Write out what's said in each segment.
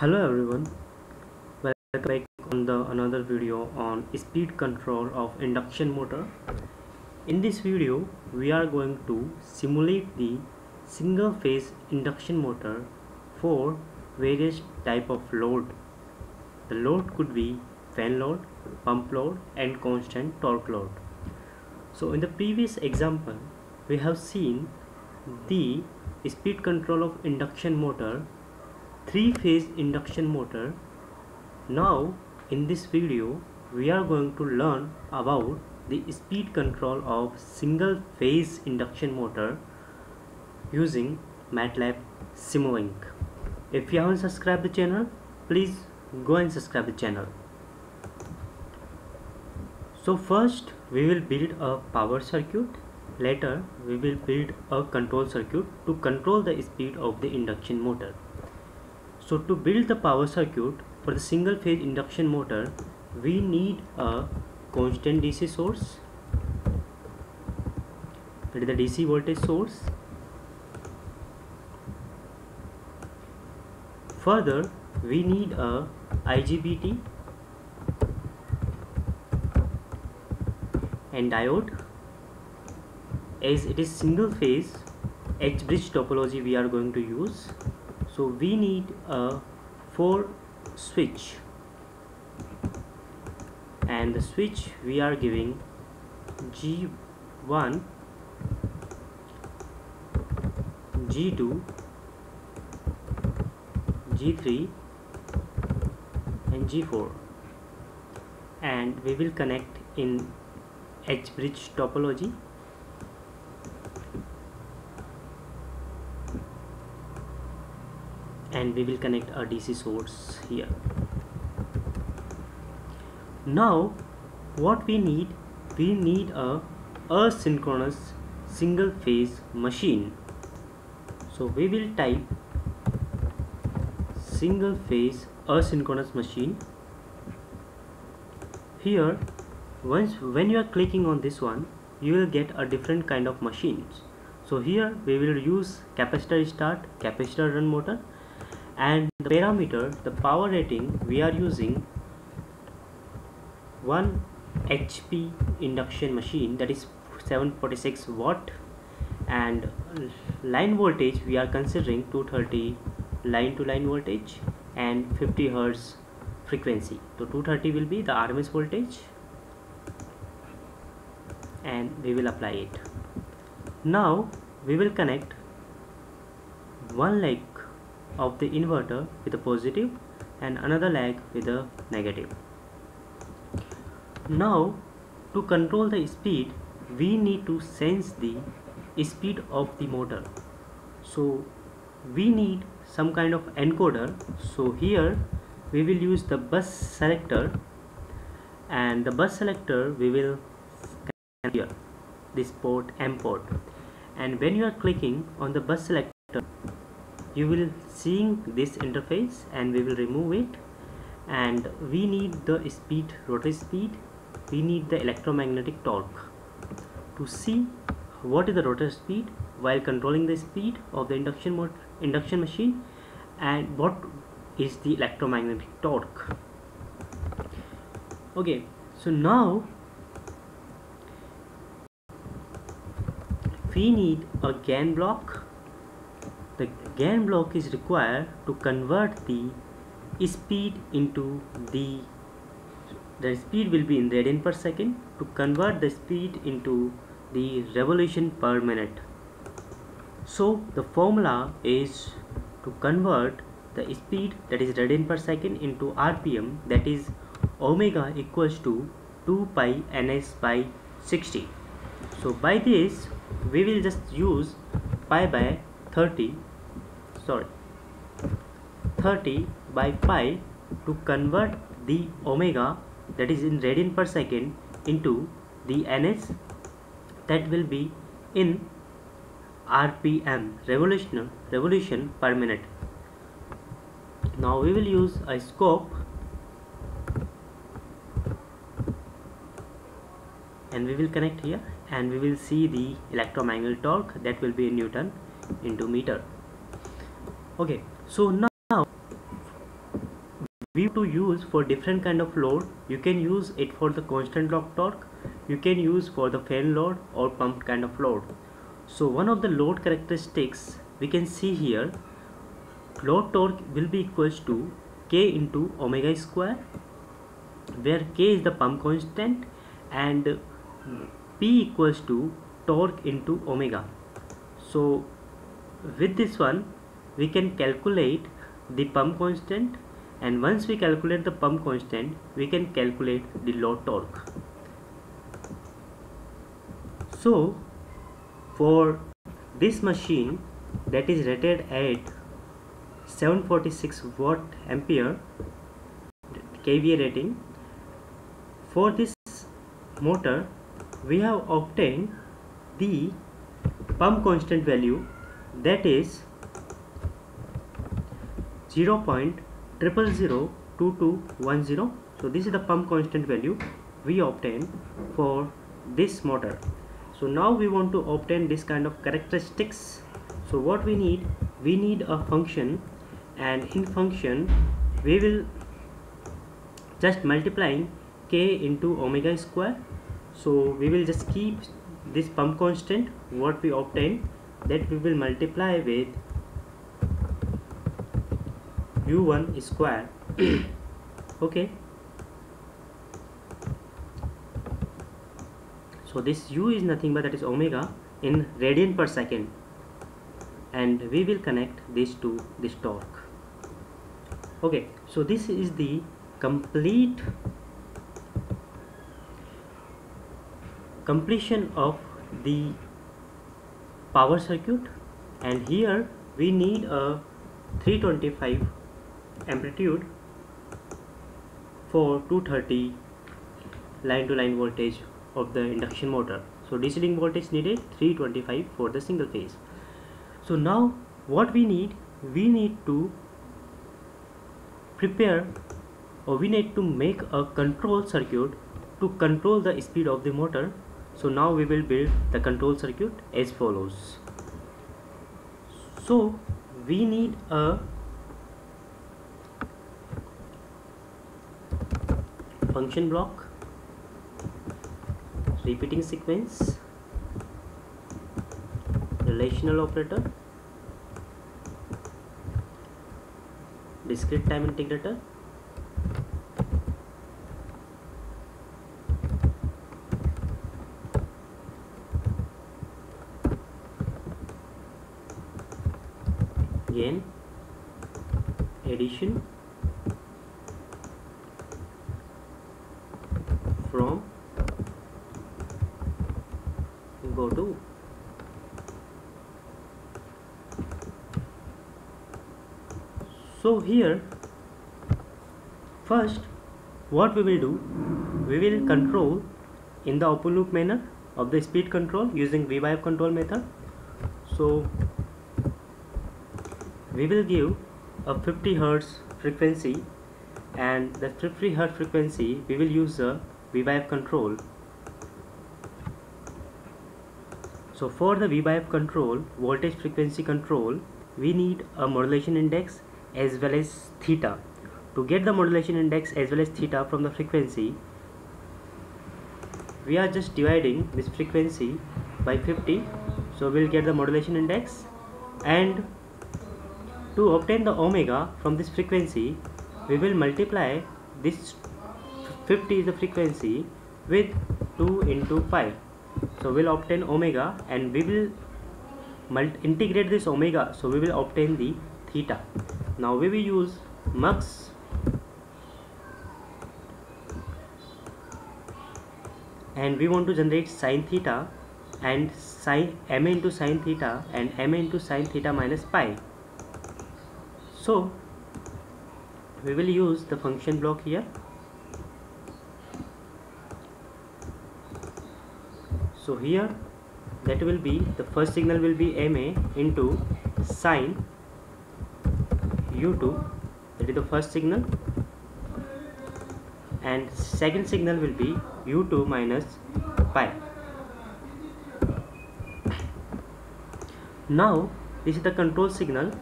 hello everyone. Welcome back on the another video on speed control of induction motor. In this video we are going to simulate the single phase induction motor for various type of load. The load could be fan load pump load and constant torque load. So in the previous example we have seen the speed control of induction motor three phase induction motor. Now in this video we are going to learn about the speed control of single phase induction motor using MATLAB Simulink if you haven't subscribed the channel please go and subscribe the channel. So first we will build a power circuit. Later we will build a control circuit to control the speed of the induction motor so to build the power circuit for the single phase induction motor, we need a constant DC source. That is the DC voltage source. Further, we need a IGBT and diode as it is single phase H bridge topology we are going to use so we need a 4 switch. And the switch we are giving G1 G2 G3 and G4 and we will connect in H bridge topology and we will connect a DC source here. Now what we need we need a asynchronous single phase machine. So we will type single phase asynchronous machine. Here once when you are clicking on this one you will get a different kind of machines. So here we will use capacitor start capacitor run motor and the parameter the power rating we are using 1 HP induction machine that is 746 watt and line voltage we are considering 230 line to line voltage and 50 hertz frequency. So 230 will be the RMS voltage and we will apply it. Now we will connect one leg of the inverter with a positive and another leg with a negative. Now to control the speed we need to sense the speed of the motor. So we need some kind of encoder. So here we will use the bus selector and the bus selector we will here this port M port and when you are clicking on the bus selector you will seeing this interface and we will remove it. And we need the speed rotary speed. We need the electromagnetic torque to see what is the rotor speed while controlling the speed of the induction motor induction machine and what is the electromagnetic torque. Okay so now we need a gain block gain block is required to convert the speed into the the speed will be in radian per second to convert the speed into the revolution per minute. So the formula is to convert the speed that is radian per second into rpm that is omega equals to 2 pi ns by 60 so by this we will just use pi by 30 sorry 30 by pi to convert the omega that is in radian per second into the ns that will be in rpm revolution revolution per minute. Now we will use a scope and we will connect here and we will see the electromagnetic torque that will be in newton into meter okay so now we to use for different kind of load. You can use it for the constant lock torque you can use for the fan load or pump kind of load. So one of the load characteristics we can see here load torque will be equals to k into omega square where k is the pump constant and p equals to torque into omega. So with this one we can calculate the pump constant and once we calculate the pump constant we can calculate the load torque. So for this machine that is rated at 746 watt ampere kVA rating for this motor we have obtained the pump constant value that is 0 0.0002210 so this is the pump constant value we obtain for this motor. So now we want to obtain this kind of characteristics. So what we need we need a function and in function we will just multiplying k into omega square. So we will just keep this pump constant. What we obtain that we will multiply with u1 square. Okay. So this u is nothing but that is omega in radian per second. And we will connect this to this torque. Okay. So this is the complete completion of the power circuit. And here we need a 325 amplitude for 230 line to line voltage of the induction motor. So DC voltage needed 325 for the single phase. So now what we need we need to prepare or we need to make a control circuit to control the speed of the motor. So now we will build the control circuit as follows. So we need a function block repeating sequence relational operator discrete time integrator gain addition from go to? So here first what we will do we will control in the open loop manner of the speed control using V/f control method. So we will give a 50 hertz frequency and the 50 hertz frequency we will use the V/f control so for the V/f control voltage frequency control we need a modulation index as well as theta. To get the modulation index as well as theta from the frequency we are just dividing this frequency by 50 so we'll get the modulation index and to obtain the omega from this frequency we will multiply this 50 is the frequency with 2 into 5 so we'll obtain omega and we will integrate this omega. So we will obtain the theta. Now we will use mux and we want to generate sine theta and sine m into sine theta and m into sine theta minus pi. So we will use the function block here so here that will be the first signal will be ma into sine u2 that is the first signal. And second signal will be u2 minus pi. Now this is the control signal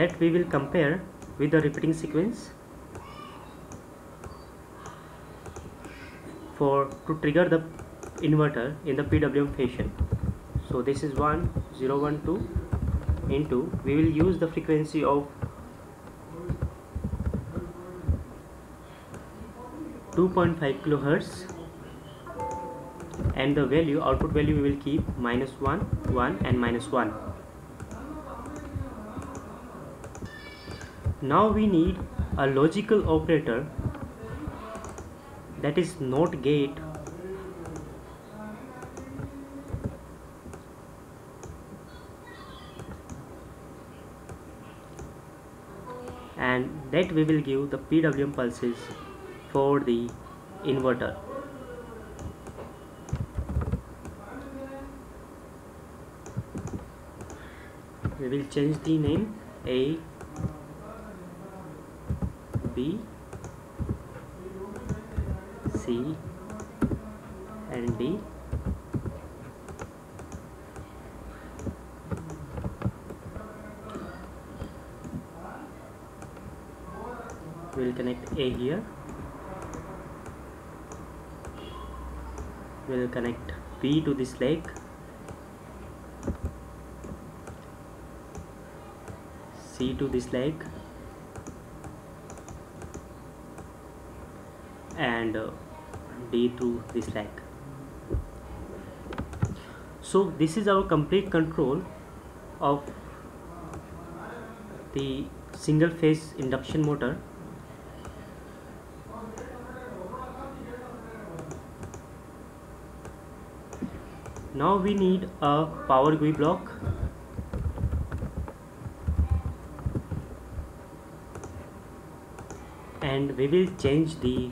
that we will compare with the repeating sequence for to trigger the inverter in the PWM fashion. So this is 1 0 1 2 into we will use the frequency of 2.5 kilohertz and the value output value we will keep minus 1 1 and minus 1 now we need a logical operator that is not gate and that we will give the PWM pulses for the inverter. We will change the name A B C and D we will connect A here. We will connect B to this leg C to this leg and uh, D to this leg so this is our complete control of the single phase induction motor now we need a power GUI block. And we will change the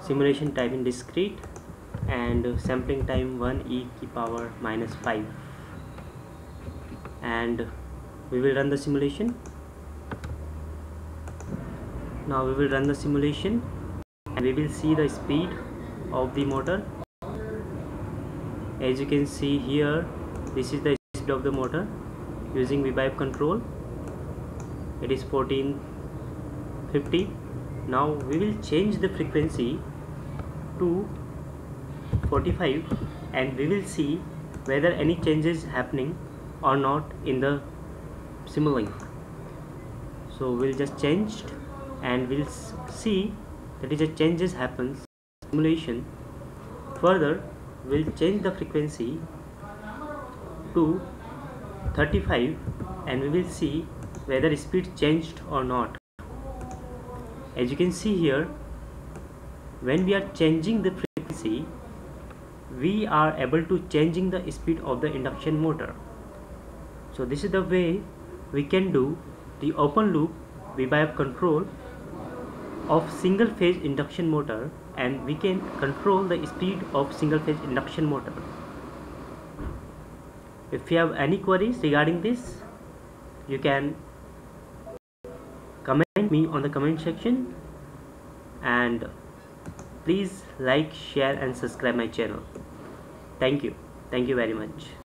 simulation type in discrete and sampling time 1 e to power minus 5 and we will run the simulation. Now we will run the simulation. And we will see the speed of the motor as you can see here this is the speed of the motor. Using V/f control it is 1450 now we will change the frequency to 45 and we will see whether any changes happening or not in the simulink so we'll just change and we'll see that is a changes happens simulation. Further we'll change the frequency to 35 and we will see whether speed changed or not. As you can see here when we are changing the frequency we are able to changing the speed of the induction motor. So this is the way we can do the open loop V/f control of single phase induction motor and we can control the speed of single phase induction motor. If you have any queries regarding this you can comment me on the comment section and please like share and subscribe my channel. Thank you. Thank you very much